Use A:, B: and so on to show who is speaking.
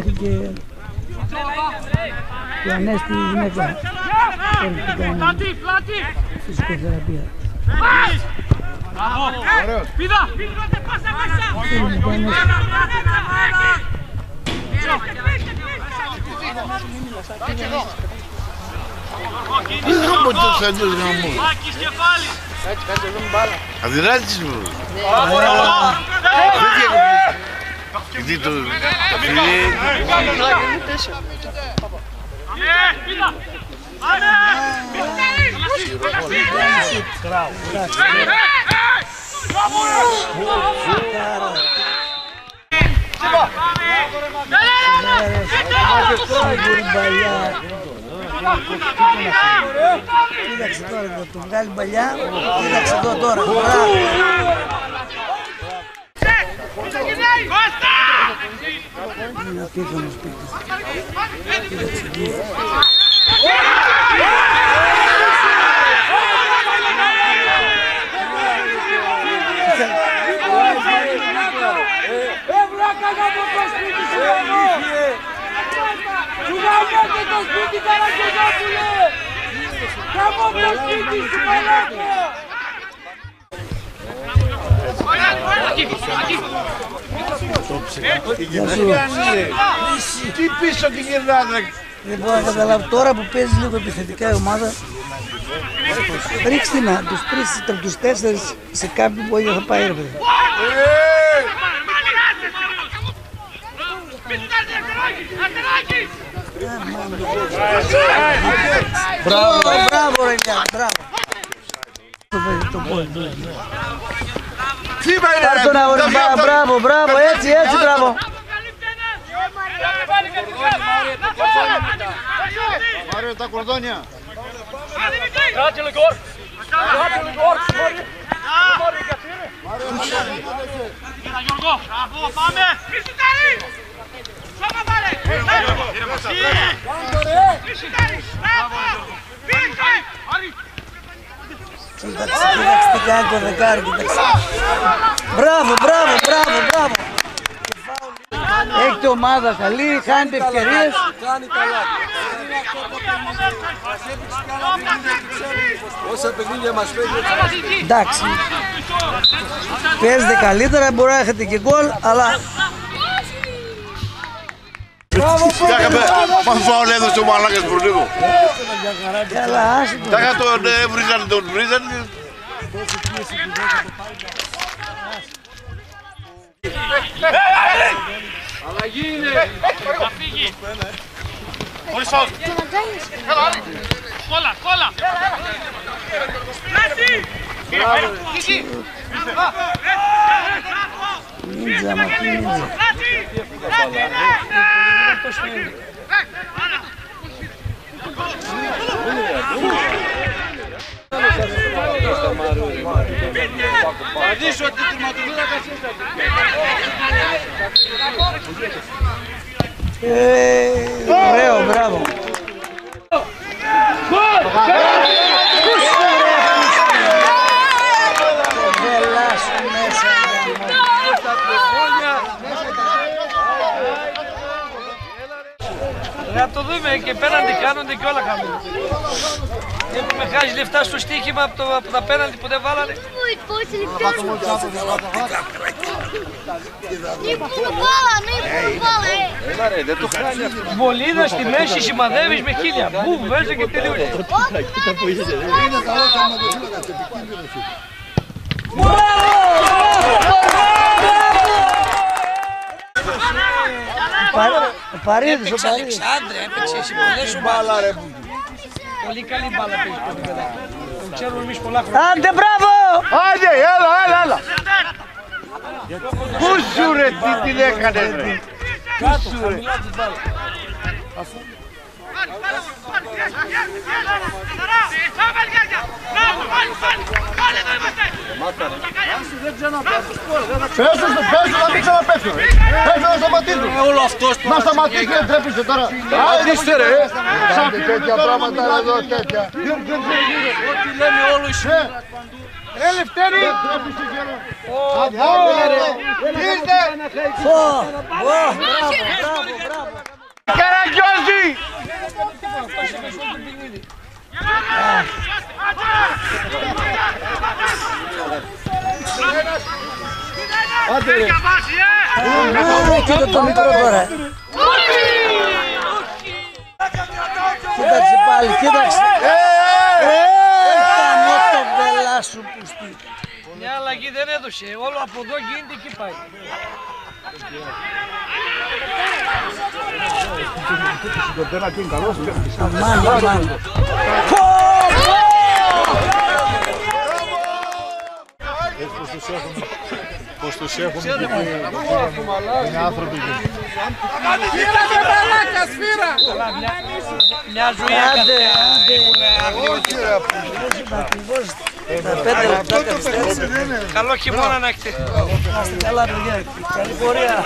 A: του Ανέστη η γυναίκα. Θέλει να κάνει
B: Πλάτη, πλάτη.
A: φυσικοθεραπεία.
B: Μπράβο. Πίδα.
A: Θέλει να κάνει
C: Από τους αντούς γαμμούς.
B: Άκης κεφάλι.
C: Αδυνάτης μου. Γιατί το...
B: Ε, πίδα. Άντε.
A: μπαλιά. Κοίταξε τώρα να του βγάλει μπαλιά. Κοίταξε εδώ τώρα. Μπράβο. Είναι απίθανος παίκτης. Κοίταξε εκεί. Γεια σου.
C: Τι πίσω την γυρνάτε.
A: Δεν μπορώ να καταλάβω τώρα που παίζει λίγο επιθετικά η ομάδα. Ρίξτε να τους τρεις από τους τέσσερις σε κάποιον που θα πάει ρε παιδί. Μπράβο, μπράβο ρε Λιά, μπράβο.
C: Τσίπα είναι
A: Πάρ' τον αγόρι, μπράβο, μπράβο, μπράβο, έτσι, έτσι, μπράβο.
C: Μάριο τα κορδόνια.
B: Έλα Γιώργο. Μπράβο, πάμε. Σώμα βάλε.
A: Κοίταξε, κοίταξε τι κάνει το δεκάρι, κοίταξε. Μπράβο, μπράβο, μπράβο, μπράβο. Έχετε ομάδα καλή, χάνετε ευκαιρίες.
D: Όσα παιχνίδια μας παίζει
A: Εντάξει. Παίζετε καλύτερα, μπορεί να έχετε και γκολ, αλλά
C: Μας φάουλ έδωσε ο μαλάκας προς λίγο.
A: καλά, άσε το.
C: Τάχα τον έβριζαν, τον βρίζαν.
D: Αλλαγή είναι.
B: Θα φύγει. Χωρίς φάουλ. Έλα, άλλη. Κόλλα, κόλλα. Πλάτη. Εκεί.
A: Νίντζα, μα τι νίντζα.
B: Πλάτη. Πλάτη, ναι.
D: Θα δεις ότι τη ματοβίδακας
A: Ε, Ωραίο, μπράβο. Γελάσου μέσα.
E: Να το δούμε και πέναντι κάνονται και όλα κάνουν. Έχουμε χάσει λεφτά στο στοίχημα από, το, από τα πέναντι που δεν βάλανε.
F: Ui, poți să-l Nu-i pune bola, nu-i pune bola, e!
D: Έλα ρε, δεν το χάνεις αυτό.
E: Βολίδα στη μέση σημαδεύεις με χίλια. Μπου, βέζε και τελείωσε.
A: Ο Παρίδης, ο Παρίδης.
E: Άντρε, έπαιξε εσύ πολλές ομάδες. Πολύ καλή μπάλα παίζει το παιδάκι. Το ξέρουμε εμείς πολλά χρόνια.
A: Άντε, μπράβο!
C: Άντε, έλα, έλα, έλα. Πού σου ρε, τι την έκανες ρε.
E: Κάτω, χαμηλά την μπάλα.
C: Πες τους, πες τους, να μην ξαναπέσουν. Πες τους να σταματήσουν.
D: Όλο αυτός
C: Να σταματήσουν, δεν τρέπεστε τώρα.
D: Σταματήστε ρε.
C: Σαν τέτοια πράγματα εδώ, τέτοια.
D: Ό,τι λέμε όλοι οι
C: Ε, Λευτέρη. Δεν τρέπεστε καιρό. Άντε, άντε, ρε. Ήρθε.
A: Φω! Φω! Μπράβο, μπράβο, μπράβο.
C: Καραγκιό
E: χάσαμε σε όλο το παιχνίδι.
C: Άντε ρε.
A: Α, κοίτα το μικρό τώρα. Κοίταξε πάλι, κοίταξε. Έκανε το μπελά σου που στη.
E: Μια αλλαγή δεν έδωσε. Όλο από εδώ γίνεται και πάει.
C: Το πέναλτι είναι καλός.
A: Αμάν, αμάν.
C: Έτσι πως τους έχουν. Πως τους έχουν. Είναι άνθρωποι.
E: Μια ζωή
A: Άντε,
E: έκανε.
A: άντε. Ακριβώς τα πέντε λεπτά καθυστέρηση.
E: Καλό χειμώνα να έχετε.
A: Είμαστε καλά παιδιά. Καλή πορεία.